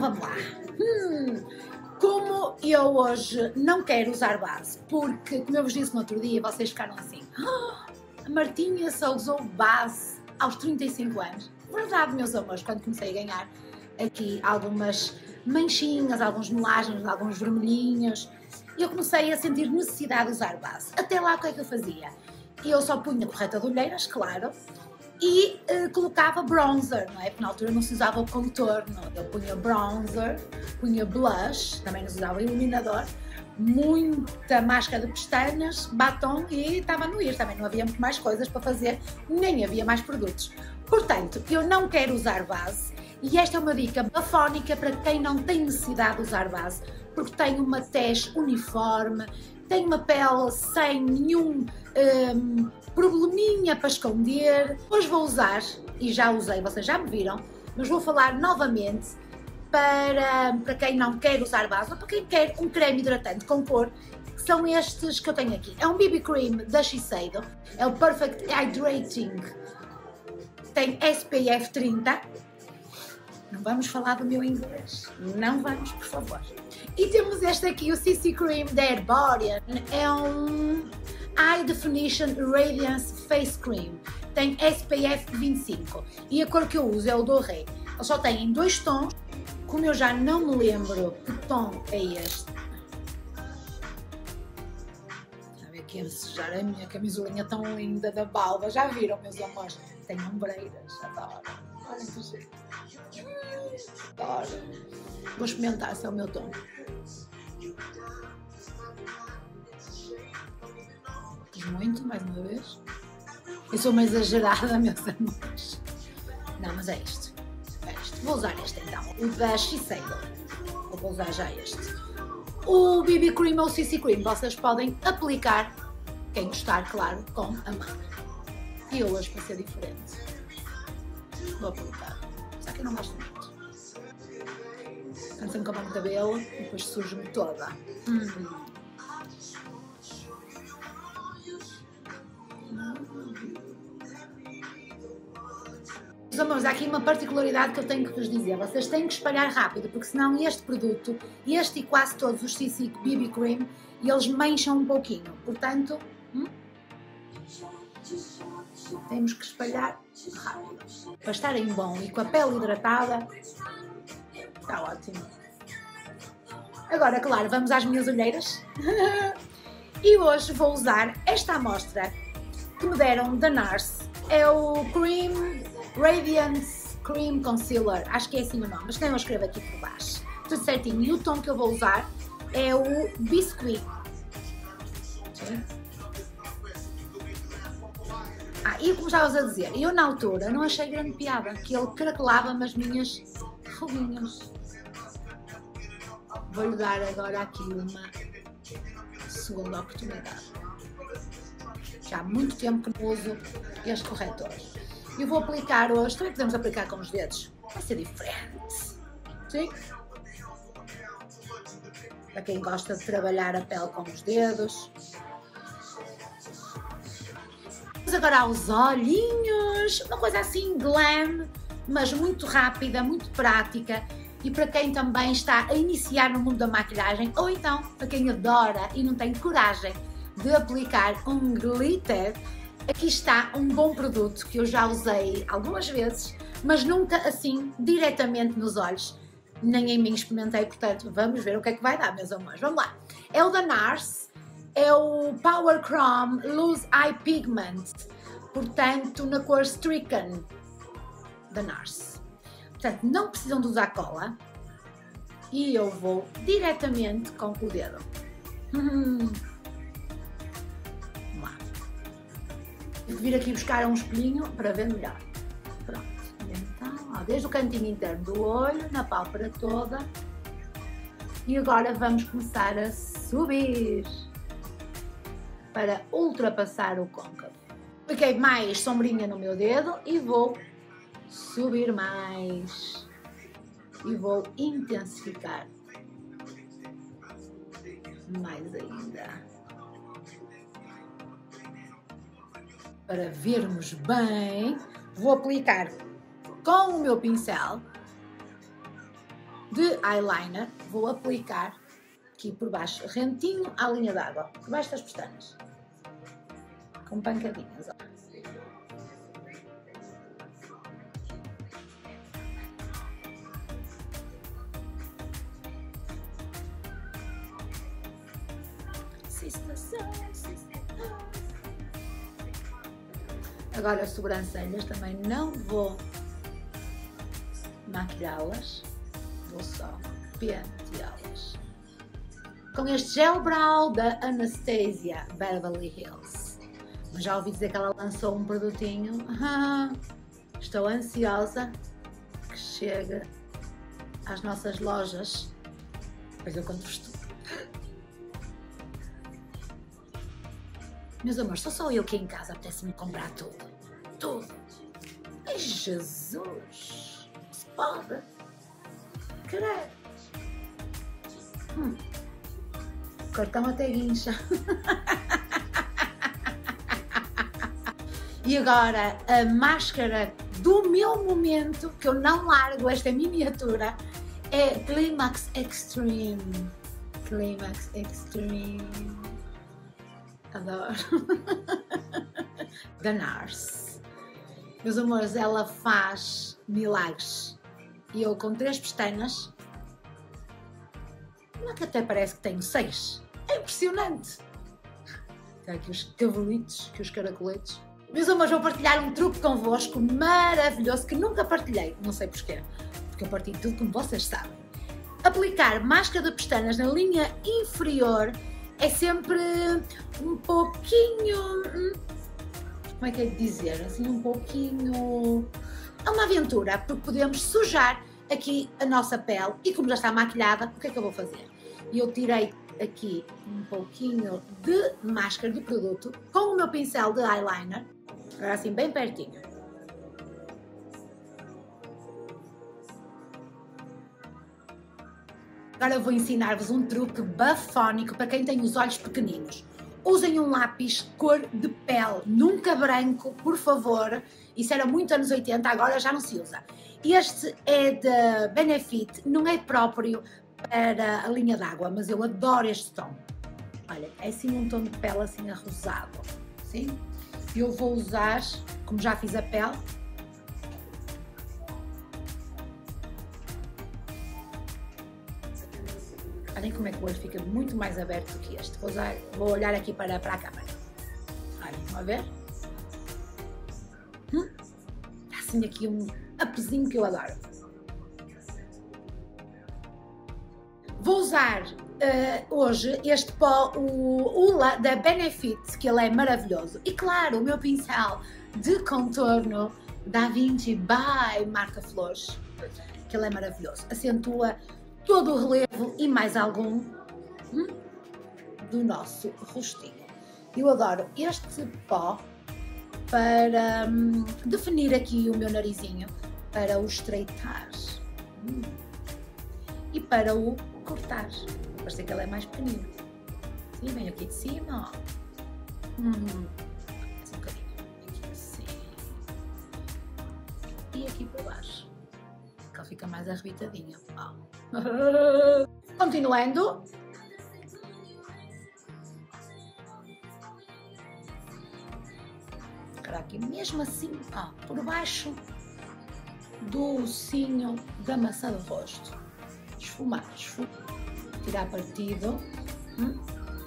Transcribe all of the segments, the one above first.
Então vamos lá. Hum, como eu hoje não quero usar base, porque, como eu vos disse no outro dia, vocês ficaram assim: "Ah, a Martinha só usou base aos 35 anos. Verdade, meus amores, quando comecei a ganhar aqui algumas manchinhas, alguns melagens, alguns vermelhinhos, eu comecei a sentir necessidade de usar base. Até lá, o que é que eu fazia? Eu só punha correta de olheiras, claro, e uh, colocava bronzer, não é? Porque na altura não se usava o contorno. Eu punha bronzer, punha blush, também não se usava iluminador, muita máscara de pestanas, batom e estava no ir. Também não havia mais coisas para fazer, nem havia mais produtos. Portanto, eu não quero usar base e esta é uma dica bafónica para quem não tem necessidade de usar base, porque tem uma tez uniforme, tem uma pele sem nenhum um, probleminha para esconder. Hoje vou usar, e já usei, vocês já me viram, mas vou falar novamente para, para quem não quer usar base ou para quem quer um creme hidratante com cor, que são estes que eu tenho aqui. É um BB Cream da Shiseido, é o Perfect Hydrating, tem SPF 30. Não vamos falar do meu inglês, não vamos, por favor. E temos este aqui, o CC Cream da Herborian, é um High Definition Radiance Face Cream. Tem SPF 25 e a cor que eu uso é o Doré. Ele só tem em dois tons, como eu já não me lembro que tom é este. Aqui a sujar a minha camisolinha tão linda da Balba. Já viram, meus amores? Tem ombreiras, adoro. Olha que jeito. Adoro. Vou experimentar se é o meu tom. Muito, mais uma vez. Eu sou uma exagerada, meus amores. Não, mas é isto. É. Vou usar este então. O da Shiseido. Vou usar já este. O BB Cream ou CC Cream vocês podem aplicar, quem gostar, claro, com a mão. E eu hoje, para ser diferente, vou aplicar. Só que eu não gosto muito. Canso-me com a mão no cabelo e depois sujo-me toda. Hum. amores, há aqui uma particularidade que eu tenho que vos dizer. Vocês têm que espalhar rápido, porque senão este produto, este e quase todos os CC BB Cream, eles mancham um pouquinho. Portanto, hum, temos que espalhar rápido. Para estarem bom e com a pele hidratada, está ótimo. Agora, claro, vamos às minhas olheiras. e hoje vou usar esta amostra que me deram da NARS. É o Cream Radiance Cream Concealer, acho que é assim o nome, mas nem eu escrevo aqui por baixo. Tudo certinho. E o tom que eu vou usar é o Biscuit. E como estavas a dizer, eu na altura não achei grande piada, que ele craquelava-me as minhas ruguinhas. Vou-lhe dar agora aqui uma segunda oportunidade. Já há muito tempo que não uso este corretor. E vou aplicar hoje, também podemos aplicar com os dedos, vai ser diferente. Sim? Para quem gosta de trabalhar a pele com os dedos. Vamos agora aos olhinhos, uma coisa assim glam, mas muito rápida, muito prática e para quem também está a iniciar no mundo da maquilhagem ou então para quem adora e não tem coragem de aplicar um glitter, Aqui está um bom produto que eu já usei algumas vezes, mas nunca assim diretamente nos olhos. Nem em mim experimentei, portanto, vamos ver o que é que vai dar, meus amores. Vamos lá. É o da NARS, é o Power Chrome Loose Eye Pigment, portanto, na cor Stricken da NARS. Portanto, não precisam de usar cola e eu vou diretamente com o dedo. vir aqui buscar um espelhinho para ver melhor. Pronto. Então, ó, desde o cantinho interno do olho, na pálpebra toda. E agora vamos começar a subir para ultrapassar o côncavo. Fiquei mais sombrinha no meu dedo e vou subir mais. E vou intensificar mais ainda. para vermos bem, vou aplicar com o meu pincel de eyeliner, vou aplicar aqui por baixo, rentinho à linha d'água, por baixo das pestanas, com pancadinhas. Agora as sobrancelhas também não vou maquilhá-las, vou só penteá-las. Com este gel brow da Anastasia Beverly Hills. Mas já ouvi dizer que ela lançou um produtinho. Estou ansiosa que chegue às nossas lojas. Pois eu quando estou. Meus amores, sou só eu que em casa apetece-me comprar tudo. Tudo. Ai, Jesus! Se pode? Credo. Hum. Cartão até guincha. e agora, a máscara do meu momento, que eu não largo esta miniatura, é Climax Extreme. Climax Extreme. Adoro. da NARS. Meus amores, ela faz milagres. E eu com três pestanas, não é que até parece que tenho seis. Impressionante. Está aqui os cavalitos, aqui os caracoletes. Meus amores, vou partilhar um truque convosco maravilhoso que nunca partilhei. Não sei porquê. Porque eu partilho tudo como vocês sabem. Aplicar máscara de pestanas na linha inferior é sempre um pouquinho. Hum, como é que é de dizer? Assim, um pouquinho. É uma aventura, porque podemos sujar aqui a nossa pele e, como já está maquilhada, o que é que eu vou fazer? Eu tirei aqui um pouquinho de máscara de produto com o meu pincel de eyeliner, agora assim, bem pertinho. Agora eu vou ensinar-vos um truque bafónico para quem tem os olhos pequeninos. Usem um lápis cor de pele, nunca branco, por favor. Isso era muito anos 80, agora já não se usa. Este é da Benefit, não é próprio para a linha d'água, mas eu adoro este tom. Olha, é assim um tom de pele assim arrosado, sim? Eu vou usar, como já fiz a pele, Olhem como é que o olho fica muito mais aberto do que este. Vou, usar, vou olhar aqui para, para a câmera. Olhem, ver? Hum? Assim aqui um apezinho que eu adoro. Vou usar uh, hoje este pó, o Ula da Benefit, que ele é maravilhoso. E claro, o meu pincel de contorno da Vinci by Marca Flores, que ele é maravilhoso. Acentua todo o relevo e mais algum hum, do nosso rostinho. Eu adoro este pó para hum, definir aqui o meu narizinho, para o estreitar hum, e para o cortar. Parece que ele é mais pequenino. Sim, vem aqui de cima, ó. Hum, um bocadinho. Aqui assim. E aqui por baixo. Que ele fica mais arrebitadinho. Ó. Continuando. Aqui, mesmo assim, ó, por baixo do cinho da maçã do rosto. Esfumar, esfumar. Tirar partido hum,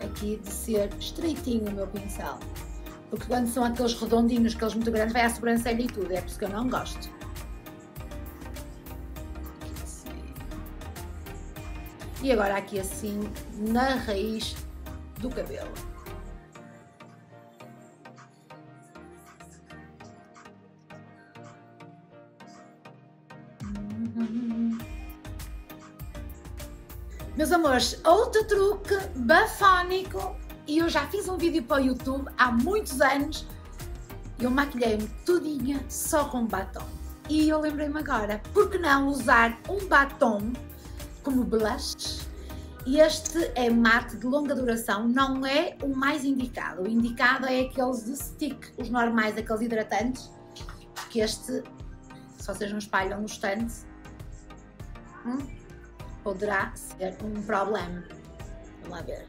aqui de ser estreitinho o meu pincel. Porque quando são aqueles redondinhos, aqueles muito grandes, vai à sobrancelha e tudo. É por isso que eu não gosto. E agora aqui assim na raiz do cabelo. Meus amores, outro truque bafónico e eu já fiz um vídeo para o YouTube há muitos anos eu maquilhei-me tudinha só com batom. E eu lembrei-me agora, por que não usar um batom como blush. Este é mate de longa duração, não é o mais indicado. O indicado é aqueles de stick, os normais, aqueles hidratantes, porque este, se vocês não espalham no estante, hum, poderá ser um problema. Vamos lá ver.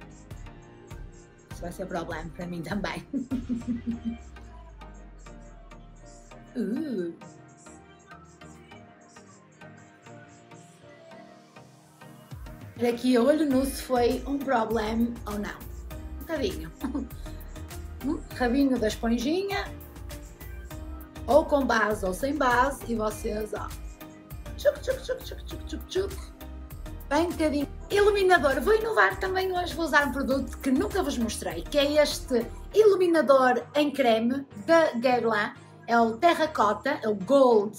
Isso vai ser problema para mim também. uh. Aqui olho nu se foi um problema ou não. Um bocadinho. Rabinho da esponjinha, ou com base ou sem base, e vocês, ó. Tchuc, tchuc, tchuc, tchuc, tchuc, tchuc. Bem um bocadinho. Iluminador. Vou inovar também hoje, vou usar um produto que nunca vos mostrei, que é este iluminador em creme da Guerlain. É o Terracota, é o Gold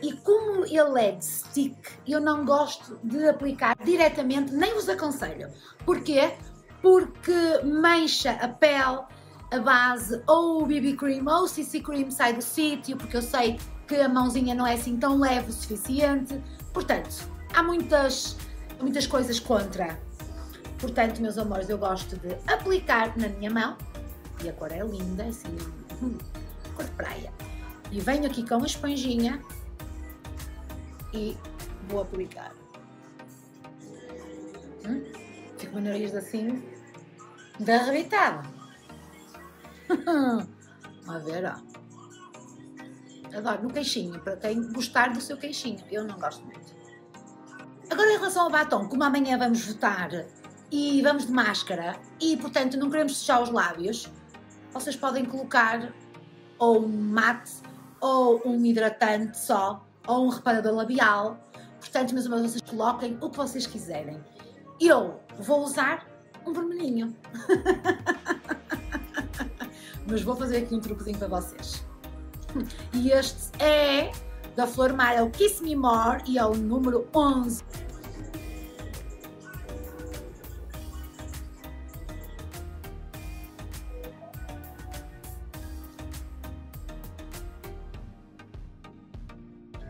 e como ele é de stick, eu não gosto de aplicar diretamente, nem vos aconselho. Porquê? Porque mancha a pele, a base, ou o BB Cream ou o CC Cream sai do sítio, porque eu sei que a mãozinha não é assim tão leve o suficiente. Portanto, há muitas, muitas coisas contra. Portanto, meus amores, eu gosto de aplicar na minha mão, e a cor é linda, assim, hum, cor de praia. E venho aqui com a esponjinha e vou aplicar. Hum? Fico o nariz assim, derrebitado. A ver, ó. Adoro, no queixinho, para quem gostar do seu queixinho. Eu não gosto muito. Agora, em relação ao batom, como amanhã vamos votar e vamos de máscara e, portanto, não queremos fechar os lábios, vocês podem colocar ou um mate ou um hidratante só ou um reparador labial. Portanto, meus amores, vocês coloquem o que vocês quiserem. Eu vou usar um vermelhinho. Mas vou fazer aqui um truquezinho para vocês. E este é da Flor Mar, é o Kiss Me More e é o número 11.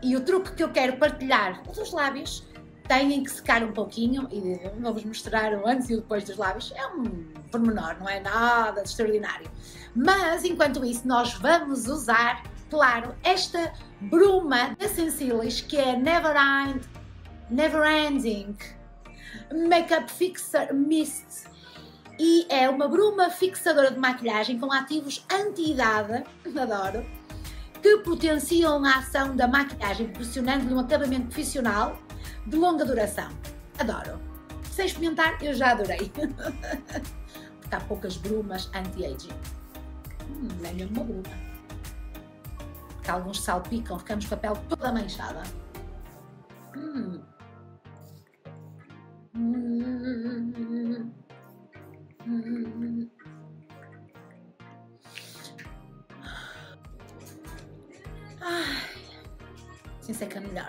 E o truque que eu quero partilhar, os dos lábios têm que secar um pouquinho e vou-vos mostrar o antes e o depois dos lábios. É um pormenor, não é nada de extraordinário. Mas enquanto isso, nós vamos usar, claro, esta bruma da Sensilis que é Never End, Never Ending Makeup Fixer Mist. E é uma bruma fixadora de maquilhagem com ativos anti-idade, adoro, que potenciam a ação da maquilhagem, proporcionando-lhe um acabamento profissional de longa duração. Adoro. Sem experimentar, eu já adorei. Porque há poucas brumas anti-aging. Hum, não é mesmo uma bruma. Porque alguns salpicam, ficamos com a pele toda manchada. Hum.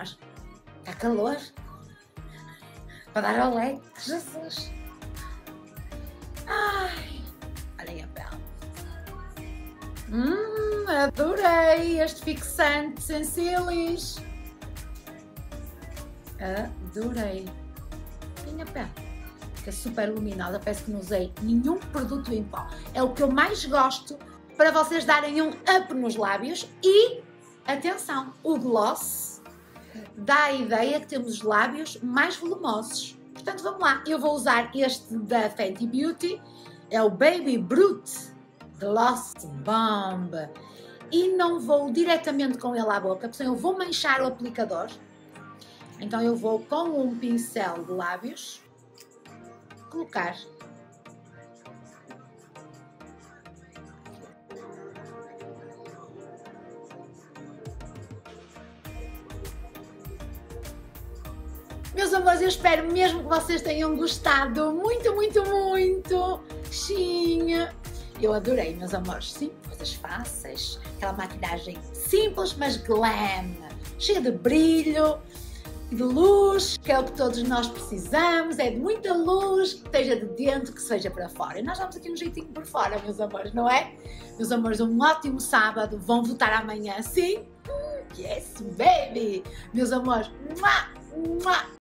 Melhor. Está calor. Para dar ao leite. Jesus. Ai. Olhem a pele. Hum, adorei este fixante Sensilis. Adorei. Minha pele. Fica super luminosa. Parece que não usei nenhum produto em pó. É o que eu mais gosto para vocês darem um up nos lábios e Atenção, o gloss dá a ideia que temos os lábios mais volumosos. Portanto, vamos lá. Eu vou usar este da Fenty Beauty. É o Baby Brute Gloss Bomb. E não vou diretamente com ele à boca, porque eu vou manchar o aplicador. Então eu vou com um pincel de lábios colocar Meus amores, eu espero mesmo que vocês tenham gostado muito, muito, muito. Sim, eu adorei, meus amores. Sim, coisas fáceis, aquela maquilhagem simples, mas glam, cheia de brilho, de luz, que é o que todos nós precisamos, é de muita luz, que esteja de dentro, que seja para fora. E nós vamos aqui um jeitinho por fora, meus amores, não é? Meus amores, um ótimo sábado, vão votar amanhã, sim? Yes, baby! Meus amores, mua, mua.